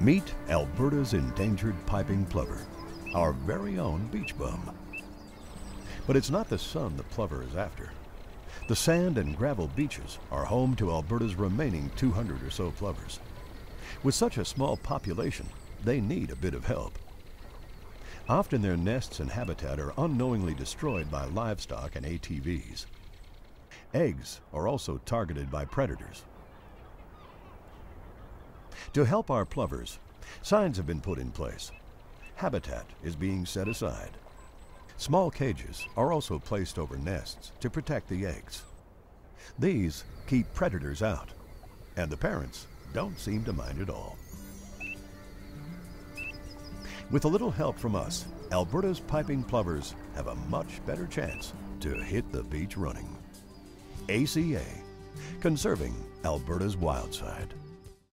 Meet Alberta's endangered piping plover, our very own beach bum. But it's not the sun the plover is after. The sand and gravel beaches are home to Alberta's remaining 200 or so plovers. With such a small population, they need a bit of help. Often their nests and habitat are unknowingly destroyed by livestock and ATVs. Eggs are also targeted by predators. To help our plovers, signs have been put in place. Habitat is being set aside. Small cages are also placed over nests to protect the eggs. These keep predators out, and the parents don't seem to mind at all. With a little help from us, Alberta's piping plovers have a much better chance to hit the beach running. ACA, conserving Alberta's wild side.